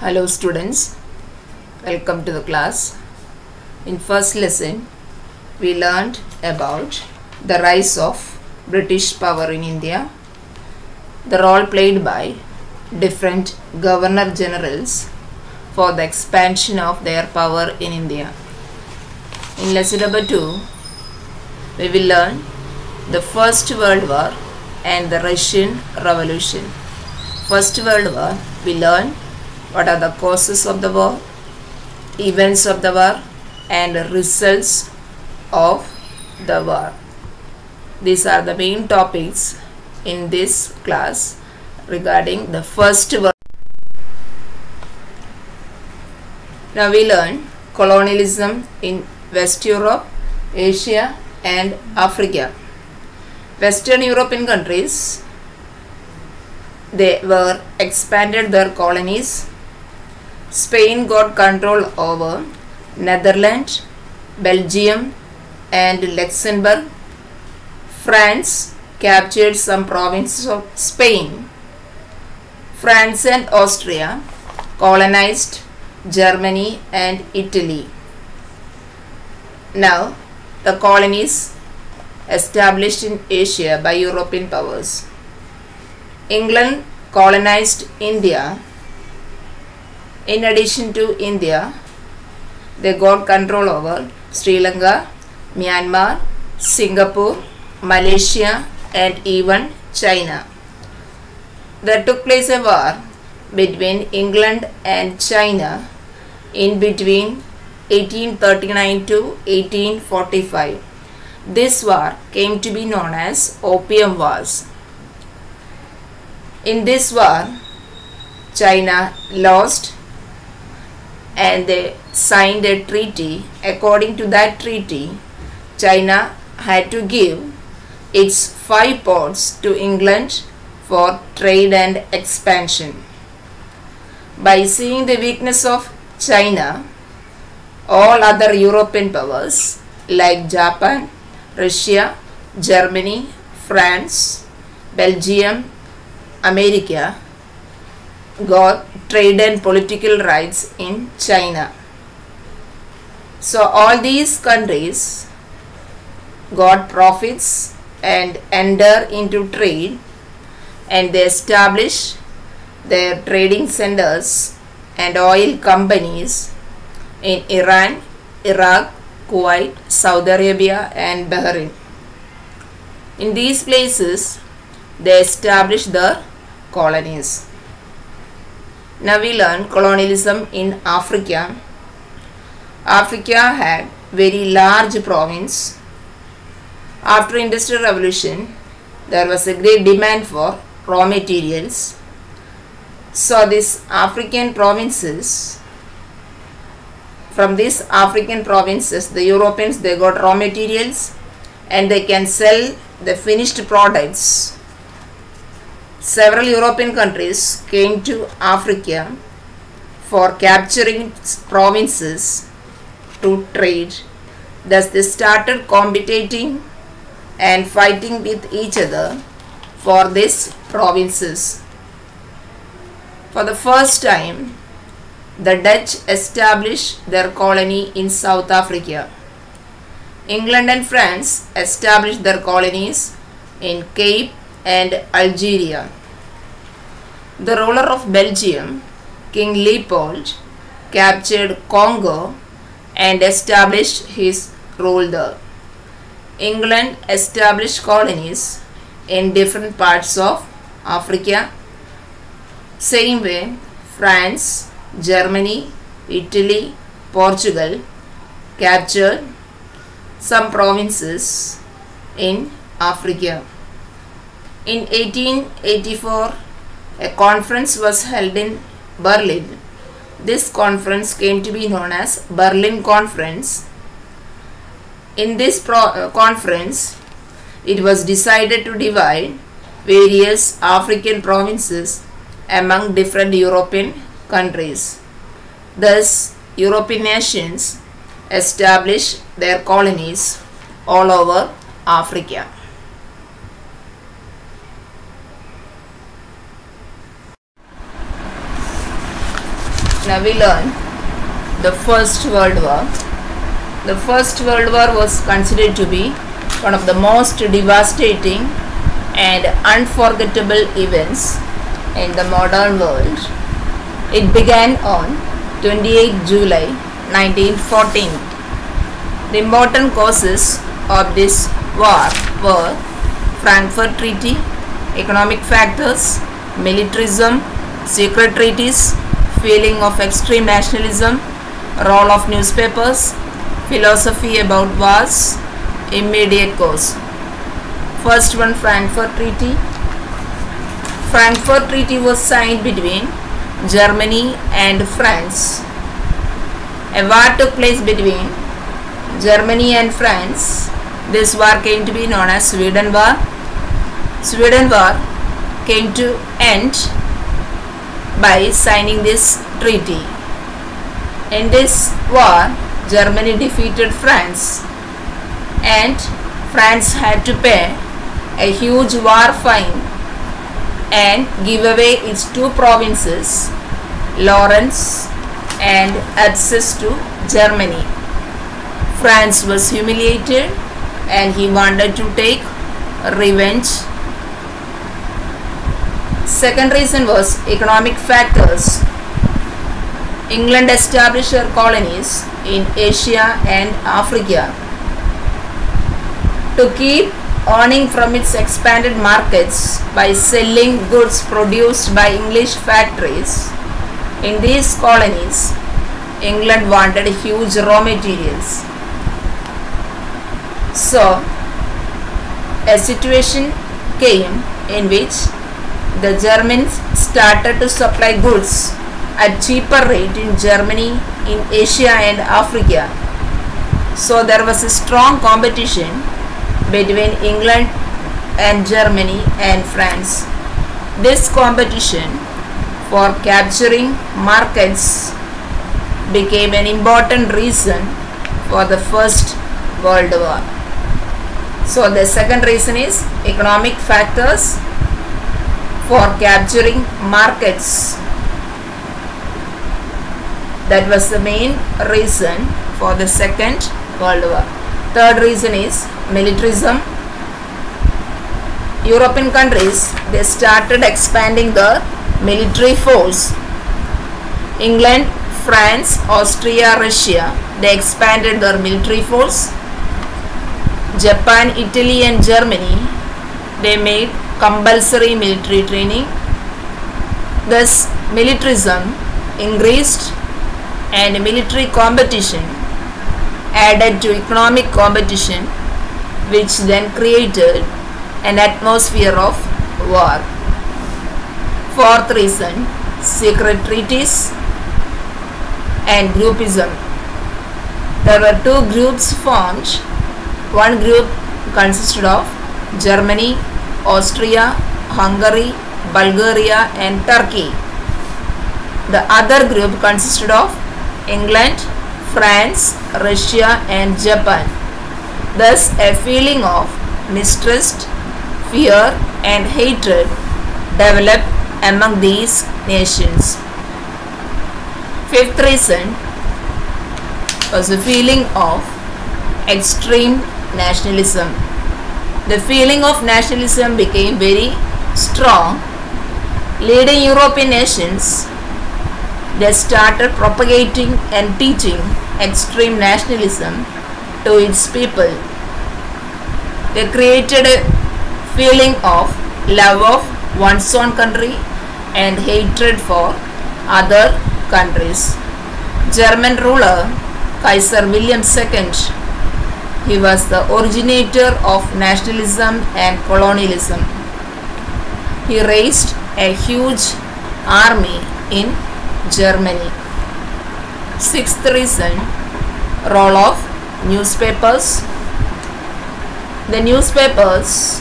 Hello students, welcome to the class. In first lesson, we learned about the rise of British power in India, the role played by different governor generals for the expansion of their power in India. In lesson number 2, we will learn the First World War and the Russian Revolution. First World War, we learn what are the causes of the war, events of the war, and results of the war. These are the main topics in this class regarding the First World Now we learn colonialism in West Europe, Asia, and Africa. Western European countries they were expanded their colonies. Spain got control over Netherlands, Belgium, and Luxembourg. France captured some provinces of Spain. France and Austria colonized Germany and Italy. Now, the colonies established in Asia by European powers. England colonized India. In addition to India, they got control over Sri Lanka, Myanmar, Singapore, Malaysia, and even China. There took place a war between England and China in between 1839 to 1845. This war came to be known as Opium Wars. In this war, China lost and they signed a treaty. According to that treaty, China had to give its five ports to England for trade and expansion. By seeing the weakness of China, all other European powers like Japan, Russia, Germany, France, Belgium, America got trade and political rights in China. So all these countries got profits and enter into trade and they establish their trading centers and oil companies in Iran, Iraq, Kuwait, Saudi Arabia and Bahrain. In these places, they established their colonies. Now we learn colonialism in Africa. Africa had very large province. After industrial revolution, there was a great demand for raw materials. So these African provinces from these African provinces, the Europeans, they got raw materials and they can sell the finished products. Several European countries came to Africa for capturing provinces to trade. Thus they started competing and fighting with each other for these provinces. For the first time, the Dutch established their colony in South Africa. England and France established their colonies in Cape and Algeria. The ruler of Belgium, King Leopold, captured Congo and established his rule there. England established colonies in different parts of Africa. Same way, France, Germany, Italy, Portugal captured some provinces in Africa. In 1884, a conference was held in Berlin. This conference came to be known as Berlin Conference. In this uh, conference, it was decided to divide various African provinces among different European countries. Thus, European nations established their colonies all over Africa. Now we learn the First World War. The First World War was considered to be one of the most devastating and unforgettable events in the modern world. It began on 28 July 1914. The important causes of this war were Frankfurt Treaty, economic factors, militarism, secret treaties, feeling of extreme nationalism, role of newspapers, philosophy about wars, immediate cause. First one Frankfurt Treaty. Frankfurt Treaty was signed between Germany and France. A war took place between Germany and France. This war came to be known as Sedan War. Sedan War came to end by signing this treaty. In this war, Germany defeated France and France had to pay a huge war fine and give away its two provinces, Lorraine and Alsace to Germany. France was humiliated and he wanted to take revenge. Second reason was economic factors. England established her colonies in Asia and Africa. To keep earning from its expanded markets by selling goods produced by English factories, in these colonies, England wanted huge raw materials. So, a situation came in which the Germans started to supply goods at cheaper rate in Germany, in Asia and Africa. So there was a strong competition between England and Germany and France. This competition for capturing markets became an important reason for the First World War. So the second reason is economic factors for capturing markets. That was the main reason for the Second World War. Third reason is militarism. European countries they started expanding the military force. England, France, Austria, Russia they expanded their military force. Japan, Italy and Germany they made compulsory military training. Thus militarism increased and military competition added to economic competition which then created an atmosphere of war. Fourth reason secret treaties and groupism. There were two groups formed. One group consisted of Germany, Austria, Hungary, Bulgaria and Turkey. The other group consisted of England, France, Russia and Japan. Thus a feeling of mistrust, fear and hatred developed among these nations. Fifth reason was the feeling of extreme nationalism. The feeling of nationalism became very strong. Leading European nations they started propagating and teaching extreme nationalism to its people. They created a feeling of love of one's own country and hatred for other countries. German ruler Kaiser William II he was the originator of nationalism and colonialism. He raised a huge army in Germany. Sixth reason role of newspapers. The newspapers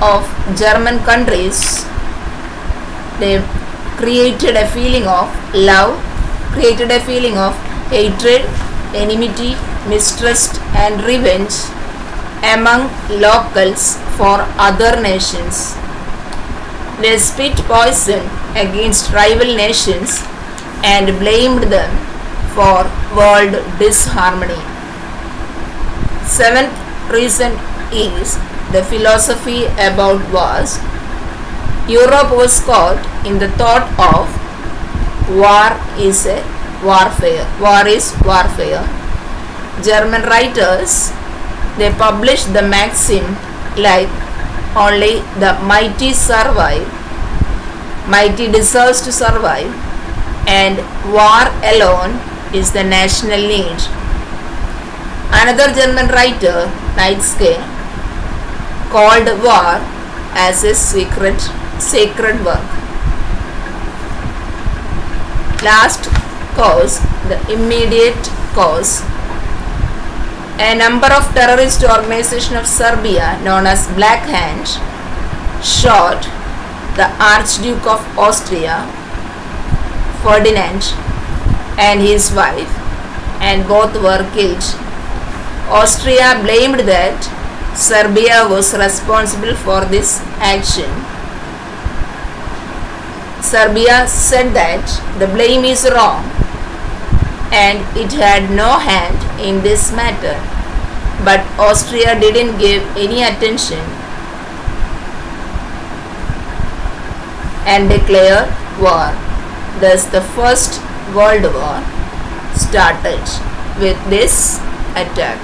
of German countries they created a feeling of love, created a feeling of hatred, enmity, mistrust and revenge among locals for other nations. They spit poison against rival nations and blamed them for world disharmony. Seventh reason is the philosophy about wars. Europe was caught in the thought of war is a warfare. War is warfare. German writers they published the maxim like only the mighty survive, mighty deserves to survive, and war alone is the national need. Another German writer, Nietzsche, called war as a secret sacred work. Last cause, the immediate cause. A number of terrorist organization of Serbia known as Black Hand shot the Archduke of Austria, Ferdinand, and his wife, and both were killed. Austria blamed that Serbia was responsible for this action. Serbia said that the blame is wrong and it had no hand in this matter. But Austria didn't give any attention and declared war. Thus, the First World War started with this attack.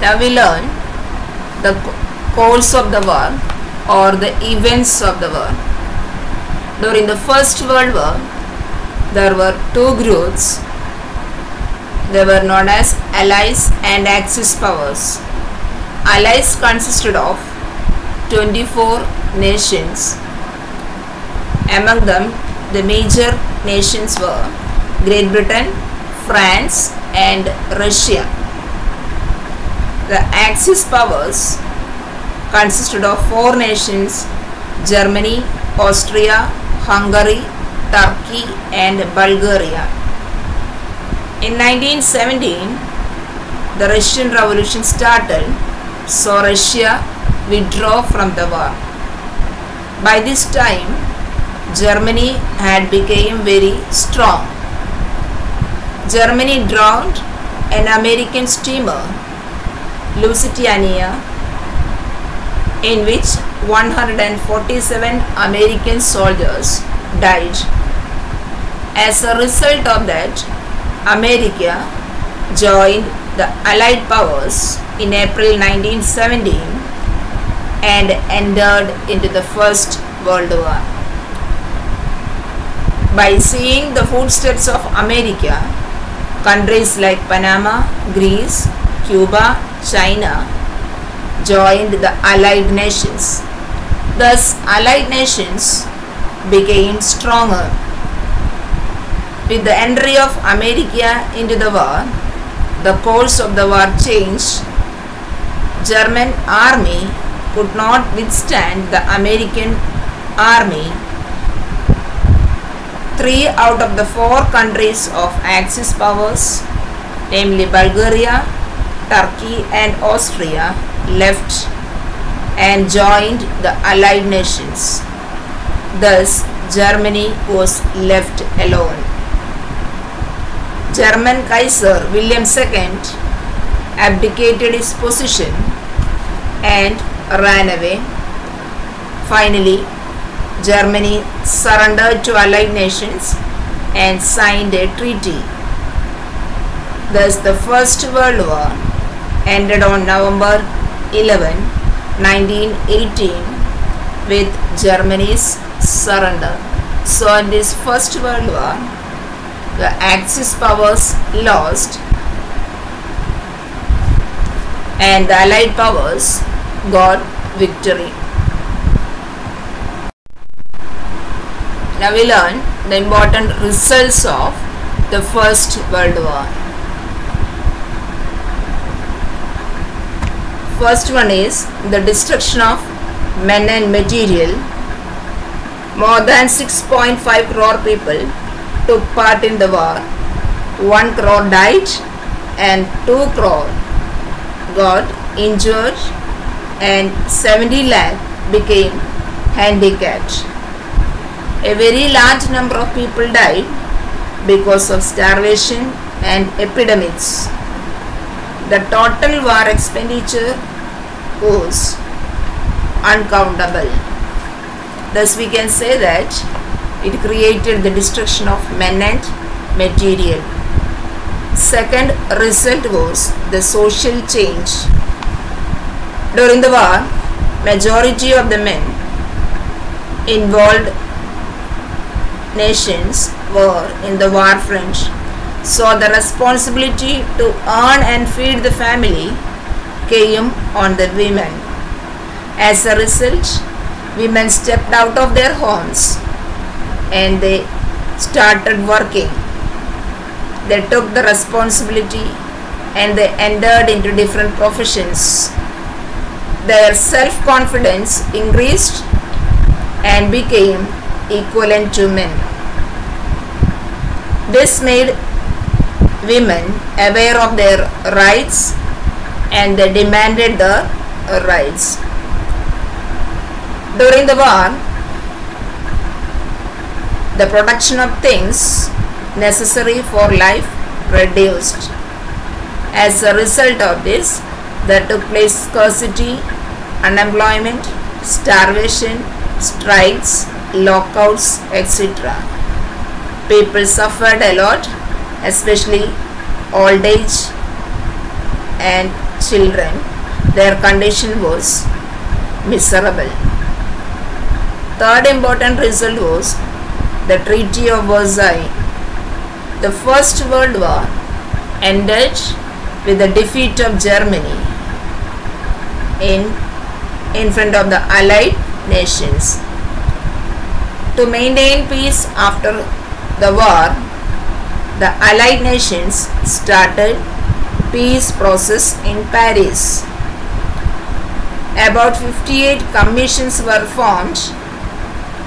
Now we learn the course of the war or the events of the war. During the First World War, there were two groups. They were known as Allies and Axis powers. Allies consisted of 24 nations. Among them, the major nations were Great Britain, France, and Russia. The Axis powers consisted of four nations Germany, Austria, Hungary, Turkey, and Bulgaria. In 1917, the Russian Revolution started, so Russia withdrew from the war. By this time, Germany had become very strong. Germany drowned an American steamer, Lusitania, in which 147 American soldiers died. As a result of that, America joined the Allied powers in April 1917 and entered into the First World War. By seeing the footsteps of America, countries like Panama, Greece, Cuba, China joined the Allied nations. Thus, Allied nations became stronger. With the entry of America into the war, the course of the war changed. German army could not withstand the American army. Three out of the four countries of Axis powers, namely Bulgaria, Turkey and Austria left and joined the Allied nations. Thus, Germany was left alone. German Kaiser William II abdicated his position and ran away. Finally, Germany surrendered to Allied nations and signed a treaty. Thus, the First World War ended on November 11, 1918 with Germany's surrender. So in this First World War, the Axis powers lost and the Allied powers got victory. Now we learn the important results of the First World War. First one is the destruction of men and material. More than 6.5 crore people took part in the war. 1 crore died and 2 crore got injured and 70 lakh became handicapped. A very large number of people died because of starvation and epidemics. The total war expenditure was uncountable. Thus, we can say that it created the destruction of men and material. Second result was the social change. During the war, majority of the men involved nations were in the war front. So the responsibility to earn and feed the family came on the women. As a result, women stepped out of their homes and they started working. They took the responsibility and they entered into different professions. Their self confidence increased and became equivalent to men. This made women aware of their rights and they demanded the rights. During the war, the production of things necessary for life reduced. As a result of this, there took place scarcity, unemployment, starvation, strikes, lockouts, etc. People suffered a lot, especially old age and children. Their condition was miserable. Third important result was the Treaty of Versailles. The First World War ended with the defeat of Germany in, in front of the Allied nations. To maintain peace after the war, the Allied nations started peace process in Paris. About 58 commissions were formed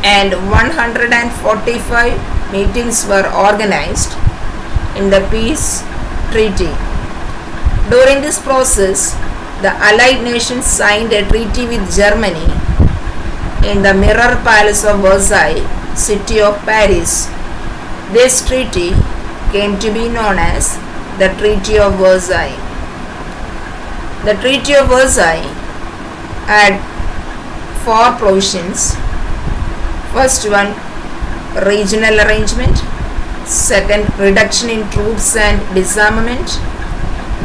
and 145 meetings were organized in the peace treaty. During this process, the Allied nations signed a treaty with Germany in the Mirror Palace of Versailles, city of Paris. This treaty came to be known as the Treaty of Versailles. The Treaty of Versailles had four provisions. First one, regional arrangement. Second, reduction in troops and disarmament.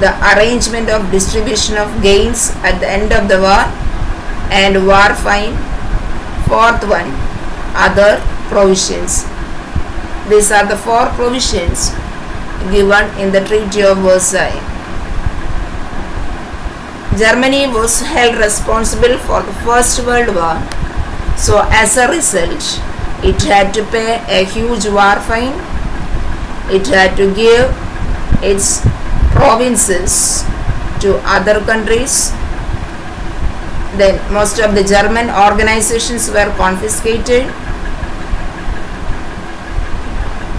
The arrangement of distribution of gains at the end of the war and war fine. Fourth one, other provisions. These are the four provisions given in the Treaty of Versailles. Germany was held responsible for the First World War, so as a result, it had to pay a huge war fine. It had to give its provinces to other countries. Then most of the German organizations were confiscated.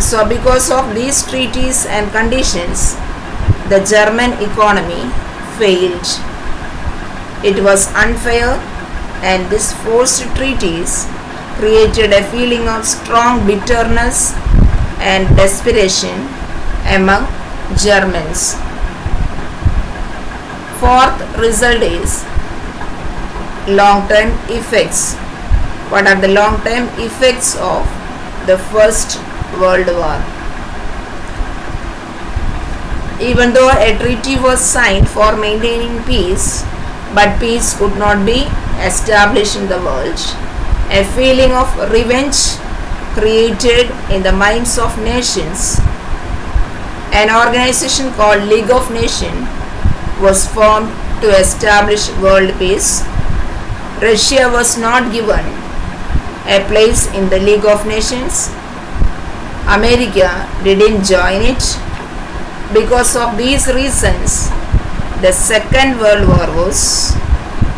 So because of these treaties and conditions, the German economy failed. It was unfair and these forced treaties created a feeling of strong bitterness and desperation among Germans. Fourth result is long-term effects. What are the long-term effects of the First World War? Even though a treaty was signed for maintaining peace, but peace could not be established in the world. A feeling of revenge created in the minds of nations. An organization called League of Nations was formed to establish world peace. Russia was not given a place in the League of Nations. America didn't join it. Because of these reasons, the Second World War was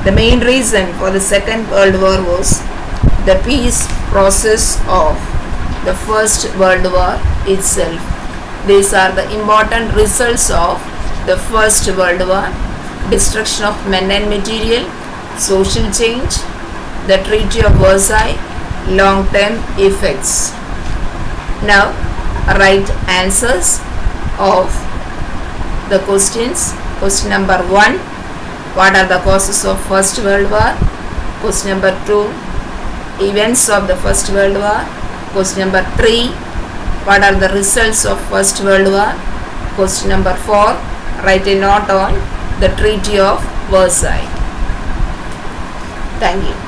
the main reason for the Second World War was the peace process of the First World War itself. These are the important results of the First World War destruction of men and material, social change, the Treaty of Versailles long term effects. Now, write answers of the questions. Question number 1 What are the causes of First World War? Question number 2 Events of the First World War. Question number 3 What are the results of First World War? Question number 4 Write a note on the Treaty of Versailles. Thank you.